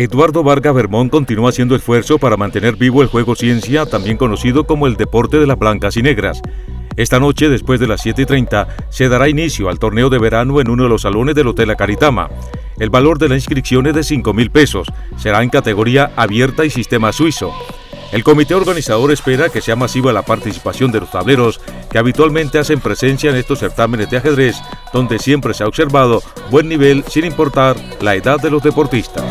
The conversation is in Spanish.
Eduardo Vargas Bermón continúa haciendo esfuerzo para mantener vivo el juego ciencia, también conocido como el deporte de las blancas y negras. Esta noche, después de las 7.30, se dará inicio al torneo de verano en uno de los salones del Hotel Acaritama. El valor de la inscripción es de 5 mil pesos. Será en categoría abierta y sistema suizo. El comité organizador espera que sea masiva la participación de los tableros que habitualmente hacen presencia en estos certámenes de ajedrez, donde siempre se ha observado buen nivel sin importar la edad de los deportistas.